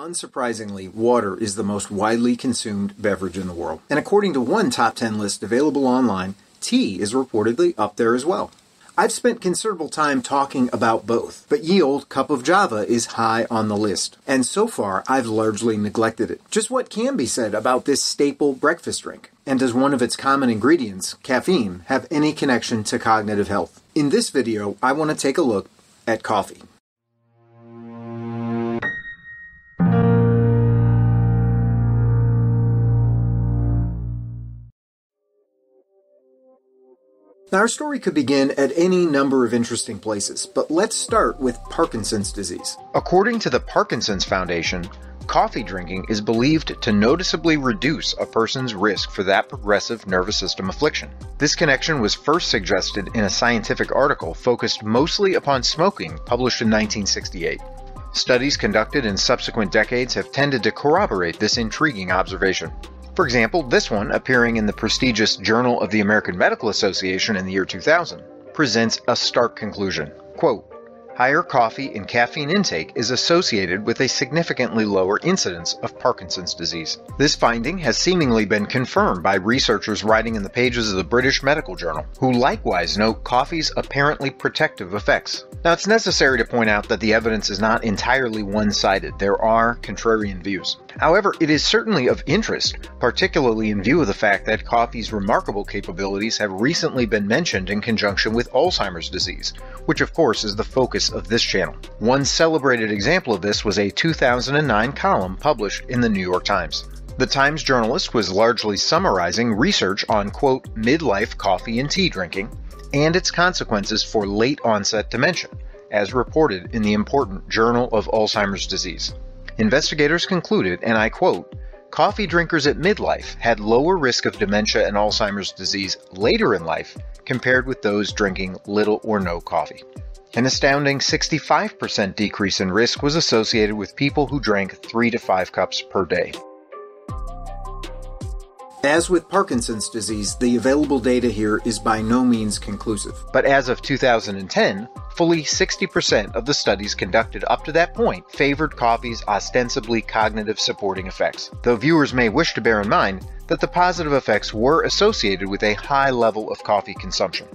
Unsurprisingly, water is the most widely consumed beverage in the world. And according to one top 10 list available online, tea is reportedly up there as well. I've spent considerable time talking about both, but ye old cup of java is high on the list, and so far I've largely neglected it. Just what can be said about this staple breakfast drink? And does one of its common ingredients, caffeine, have any connection to cognitive health? In this video, I want to take a look at coffee. Now, our story could begin at any number of interesting places, but let's start with Parkinson's disease. According to the Parkinson's Foundation, coffee drinking is believed to noticeably reduce a person's risk for that progressive nervous system affliction. This connection was first suggested in a scientific article focused mostly upon smoking published in 1968. Studies conducted in subsequent decades have tended to corroborate this intriguing observation. For example, this one, appearing in the prestigious Journal of the American Medical Association in the year 2000, presents a stark conclusion. Quote, higher coffee and caffeine intake is associated with a significantly lower incidence of Parkinson's disease. This finding has seemingly been confirmed by researchers writing in the pages of the British Medical Journal, who likewise note coffee's apparently protective effects. Now, it's necessary to point out that the evidence is not entirely one sided. There are contrarian views. However, it is certainly of interest, particularly in view of the fact that coffee's remarkable capabilities have recently been mentioned in conjunction with Alzheimer's disease, which of course is the focus of this channel. One celebrated example of this was a 2009 column published in the New York Times. The Times journalist was largely summarizing research on, quote, midlife coffee and tea drinking, and its consequences for late onset dementia, as reported in the important Journal of Alzheimer's Disease. Investigators concluded, and I quote, coffee drinkers at midlife had lower risk of dementia and Alzheimer's disease later in life compared with those drinking little or no coffee. An astounding 65% decrease in risk was associated with people who drank 3 to 5 cups per day. As with Parkinson's disease, the available data here is by no means conclusive. But as of 2010, fully 60% of the studies conducted up to that point favored coffee's ostensibly cognitive supporting effects, though viewers may wish to bear in mind that the positive effects were associated with a high level of coffee consumption.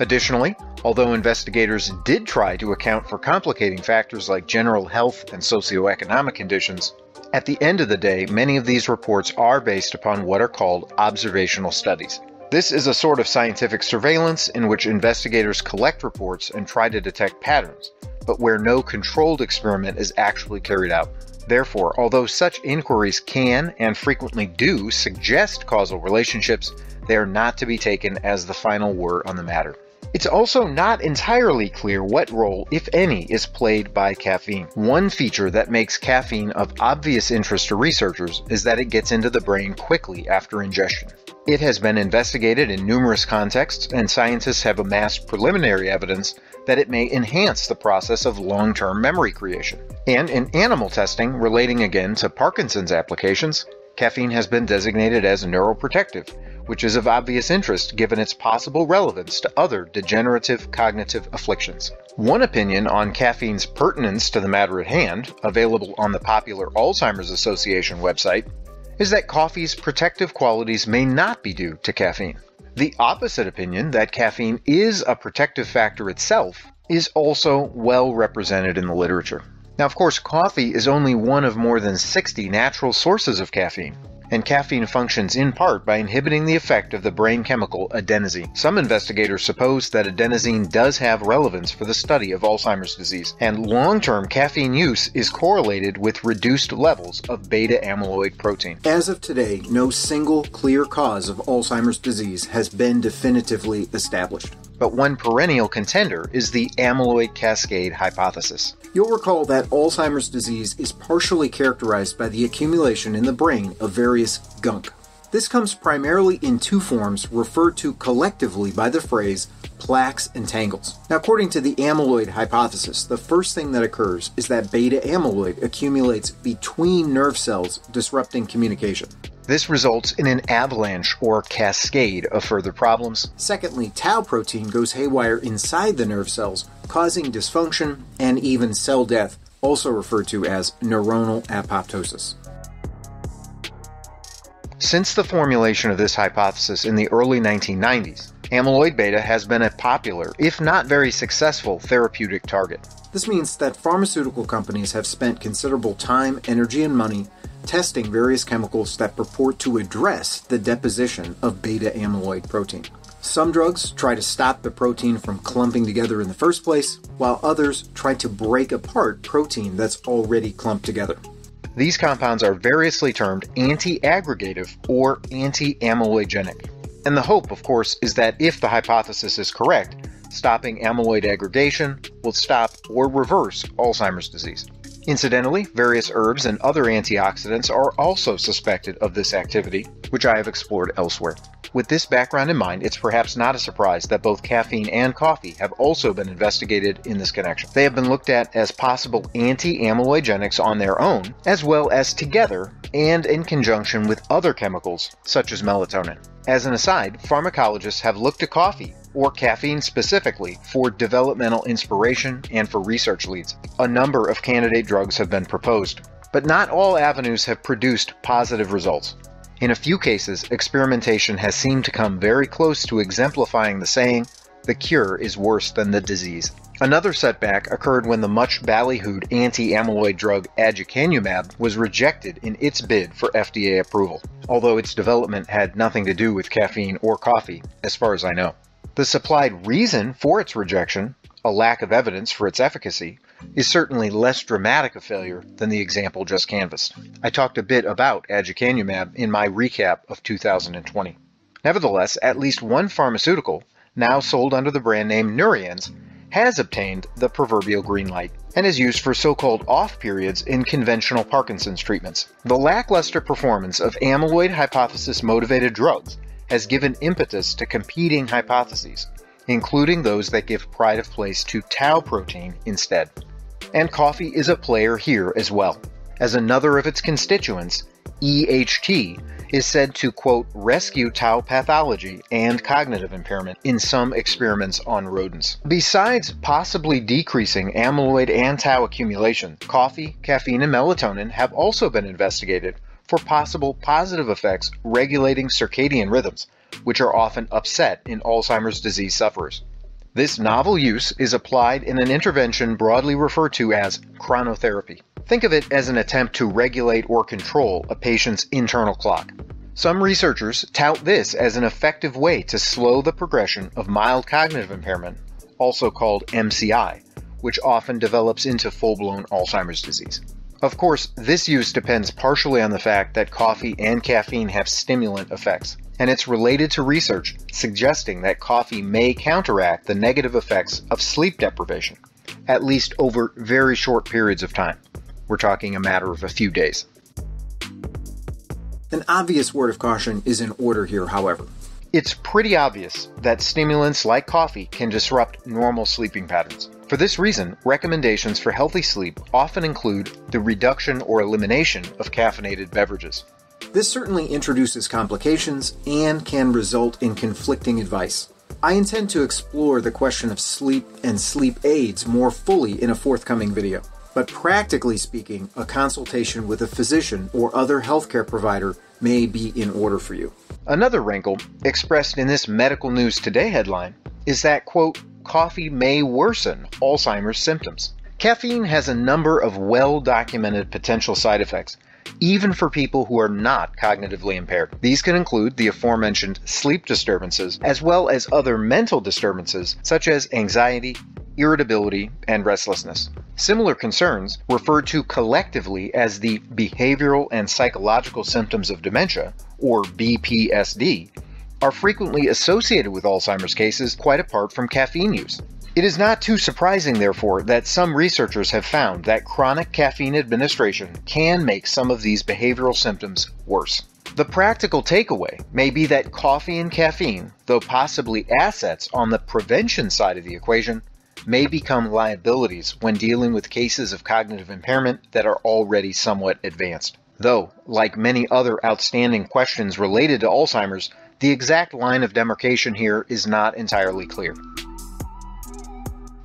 Additionally, although investigators did try to account for complicating factors like general health and socioeconomic conditions, at the end of the day, many of these reports are based upon what are called observational studies. This is a sort of scientific surveillance in which investigators collect reports and try to detect patterns, but where no controlled experiment is actually carried out. Therefore, although such inquiries can and frequently do suggest causal relationships, they are not to be taken as the final word on the matter. It's also not entirely clear what role, if any, is played by caffeine. One feature that makes caffeine of obvious interest to researchers is that it gets into the brain quickly after ingestion. It has been investigated in numerous contexts, and scientists have amassed preliminary evidence that it may enhance the process of long term memory creation. And in animal testing, relating again to Parkinson's applications, caffeine has been designated as neuroprotective, which is of obvious interest given its possible relevance to other degenerative cognitive afflictions. One opinion on caffeine's pertinence to the matter at hand, available on the popular Alzheimer's Association website, is that coffee's protective qualities may not be due to caffeine. The opposite opinion, that caffeine is a protective factor itself, is also well represented in the literature. Now, of course, coffee is only one of more than 60 natural sources of caffeine and caffeine functions in part by inhibiting the effect of the brain chemical adenosine. Some investigators suppose that adenosine does have relevance for the study of Alzheimer's disease, and long term caffeine use is correlated with reduced levels of beta amyloid protein. As of today, no single clear cause of Alzheimer's disease has been definitively established but one perennial contender is the amyloid cascade hypothesis. You'll recall that Alzheimer's disease is partially characterized by the accumulation in the brain of various gunk. This comes primarily in two forms referred to collectively by the phrase plaques and tangles. Now, according to the amyloid hypothesis, the first thing that occurs is that beta amyloid accumulates between nerve cells, disrupting communication. This results in an avalanche or cascade of further problems. Secondly, tau protein goes haywire inside the nerve cells, causing dysfunction and even cell death, also referred to as neuronal apoptosis. Since the formulation of this hypothesis in the early 1990s, amyloid beta has been a popular, if not very successful, therapeutic target. This means that pharmaceutical companies have spent considerable time, energy, and money testing various chemicals that purport to address the deposition of beta amyloid protein. Some drugs try to stop the protein from clumping together in the first place, while others try to break apart protein that's already clumped together. These compounds are variously termed anti aggregative or anti amyloidogenic. And the hope, of course, is that if the hypothesis is correct, stopping amyloid aggregation will stop or reverse Alzheimer's disease. Incidentally, various herbs and other antioxidants are also suspected of this activity, which I have explored elsewhere. With this background in mind, it's perhaps not a surprise that both caffeine and coffee have also been investigated in this connection. They have been looked at as possible anti amyloidogenics on their own, as well as together and in conjunction with other chemicals, such as melatonin. As an aside, pharmacologists have looked to coffee or caffeine specifically, for developmental inspiration and for research leads. A number of candidate drugs have been proposed, but not all avenues have produced positive results. In a few cases, experimentation has seemed to come very close to exemplifying the saying, the cure is worse than the disease. Another setback occurred when the much ballyhooed anti-amyloid drug aducanumab was rejected in its bid for FDA approval, although its development had nothing to do with caffeine or coffee, as far as I know. The supplied reason for its rejection, a lack of evidence for its efficacy, is certainly less dramatic a failure than the example just canvassed. I talked a bit about aducanumab in my recap of 2020. Nevertheless, at least one pharmaceutical, now sold under the brand name Nourianz, has obtained the proverbial green light and is used for so-called off periods in conventional Parkinson's treatments. The lackluster performance of amyloid hypothesis motivated drugs has given impetus to competing hypotheses, including those that give pride of place to tau protein instead. And coffee is a player here as well, as another of its constituents, EHT, is said to, quote, rescue tau pathology and cognitive impairment in some experiments on rodents. Besides possibly decreasing amyloid and tau accumulation, coffee, caffeine, and melatonin have also been investigated for possible positive effects regulating circadian rhythms, which are often upset in Alzheimer's disease sufferers. This novel use is applied in an intervention broadly referred to as chronotherapy. Think of it as an attempt to regulate or control a patient's internal clock. Some researchers tout this as an effective way to slow the progression of mild cognitive impairment, also called MCI, which often develops into full blown Alzheimer's disease. Of course, this use depends partially on the fact that coffee and caffeine have stimulant effects, and it's related to research suggesting that coffee may counteract the negative effects of sleep deprivation, at least over very short periods of time. We're talking a matter of a few days. An obvious word of caution is in order here, however. It's pretty obvious that stimulants like coffee can disrupt normal sleeping patterns. For this reason, recommendations for healthy sleep often include the reduction or elimination of caffeinated beverages. This certainly introduces complications and can result in conflicting advice. I intend to explore the question of sleep and sleep aids more fully in a forthcoming video. But practically speaking, a consultation with a physician or other healthcare provider may be in order for you. Another wrinkle, expressed in this Medical News Today headline, is that, quote, coffee may worsen Alzheimer's symptoms. Caffeine has a number of well documented potential side effects, even for people who are not cognitively impaired. These can include the aforementioned sleep disturbances, as well as other mental disturbances such as anxiety, irritability, and restlessness. Similar concerns, referred to collectively as the behavioral and psychological symptoms of dementia, or BPSD, are frequently associated with Alzheimer's cases quite apart from caffeine use. It is not too surprising, therefore, that some researchers have found that chronic caffeine administration can make some of these behavioral symptoms worse. The practical takeaway may be that coffee and caffeine, though possibly assets on the prevention side of the equation, may become liabilities when dealing with cases of cognitive impairment that are already somewhat advanced. Though, like many other outstanding questions related to Alzheimer's, the exact line of demarcation here is not entirely clear.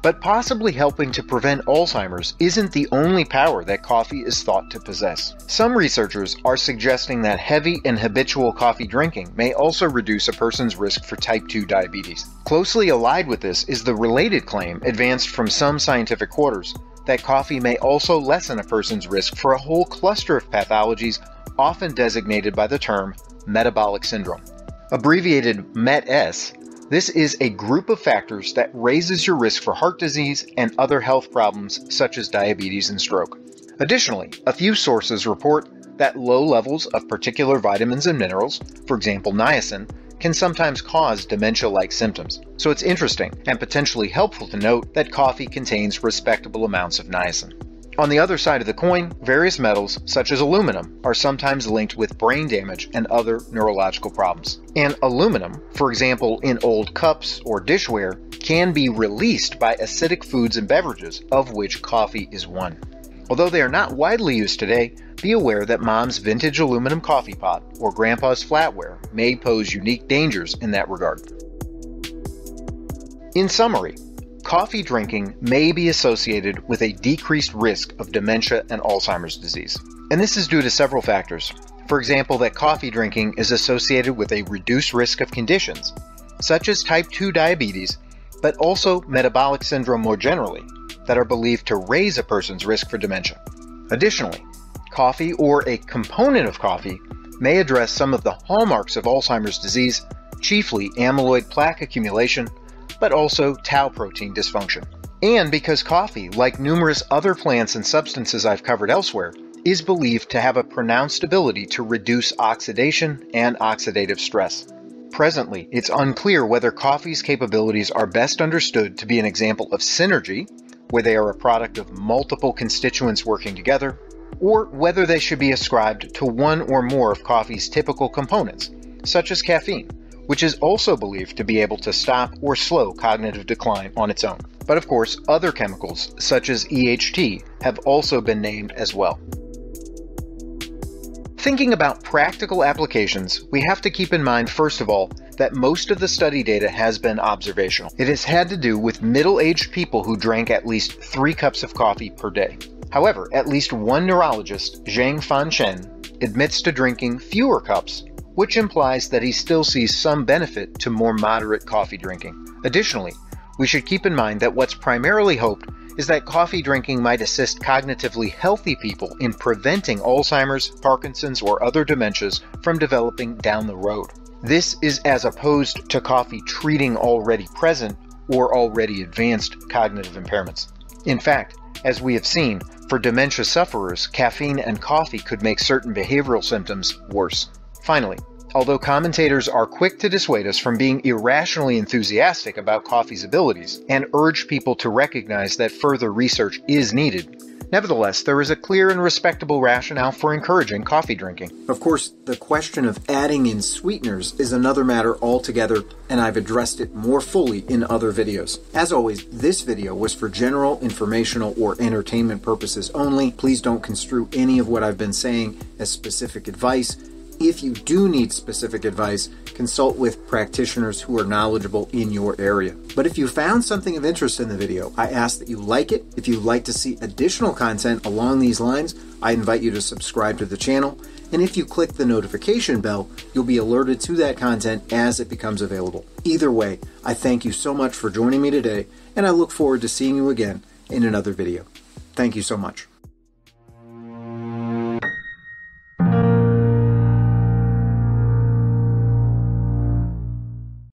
But possibly helping to prevent Alzheimer's isn't the only power that coffee is thought to possess. Some researchers are suggesting that heavy and habitual coffee drinking may also reduce a person's risk for type 2 diabetes. Closely allied with this is the related claim advanced from some scientific quarters that coffee may also lessen a person's risk for a whole cluster of pathologies often designated by the term metabolic syndrome. Abbreviated MET-S, this is a group of factors that raises your risk for heart disease and other health problems such as diabetes and stroke. Additionally, a few sources report that low levels of particular vitamins and minerals, for example niacin, can sometimes cause dementia like symptoms. So it's interesting and potentially helpful to note that coffee contains respectable amounts of niacin. On the other side of the coin, various metals, such as aluminum, are sometimes linked with brain damage and other neurological problems. And aluminum, for example in old cups or dishware, can be released by acidic foods and beverages, of which coffee is one. Although they are not widely used today, be aware that mom's vintage aluminum coffee pot or grandpa's flatware may pose unique dangers in that regard. In summary, coffee drinking may be associated with a decreased risk of dementia and Alzheimer's disease. And this is due to several factors. For example, that coffee drinking is associated with a reduced risk of conditions, such as type 2 diabetes, but also metabolic syndrome more generally, that are believed to raise a person's risk for dementia. Additionally, coffee or a component of coffee may address some of the hallmarks of Alzheimer's disease, chiefly amyloid plaque accumulation but also tau protein dysfunction. And because coffee, like numerous other plants and substances I've covered elsewhere, is believed to have a pronounced ability to reduce oxidation and oxidative stress. Presently, it's unclear whether coffee's capabilities are best understood to be an example of synergy, where they are a product of multiple constituents working together, or whether they should be ascribed to one or more of coffee's typical components, such as caffeine, which is also believed to be able to stop or slow cognitive decline on its own. But of course, other chemicals, such as EHT, have also been named as well. Thinking about practical applications, we have to keep in mind, first of all, that most of the study data has been observational. It has had to do with middle aged people who drank at least three cups of coffee per day. However, at least one neurologist, Jiang Fan Chen, admits to drinking fewer cups which implies that he still sees some benefit to more moderate coffee drinking. Additionally, we should keep in mind that what's primarily hoped is that coffee drinking might assist cognitively healthy people in preventing Alzheimer's, Parkinson's, or other dementias from developing down the road. This is as opposed to coffee treating already present or already advanced cognitive impairments. In fact, as we have seen, for dementia sufferers, caffeine and coffee could make certain behavioral symptoms worse. Finally, although commentators are quick to dissuade us from being irrationally enthusiastic about coffee's abilities and urge people to recognize that further research is needed, Nevertheless, there is a clear and respectable rationale for encouraging coffee drinking. Of course, the question of adding in sweeteners is another matter altogether, and I've addressed it more fully in other videos. As always, this video was for general, informational, or entertainment purposes only. Please don't construe any of what I've been saying as specific advice if you do need specific advice, consult with practitioners who are knowledgeable in your area. But if you found something of interest in the video, I ask that you like it. If you'd like to see additional content along these lines, I invite you to subscribe to the channel. And if you click the notification bell, you'll be alerted to that content as it becomes available. Either way, I thank you so much for joining me today, and I look forward to seeing you again in another video. Thank you so much.